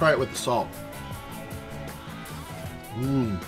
try it with the salt. Mmm.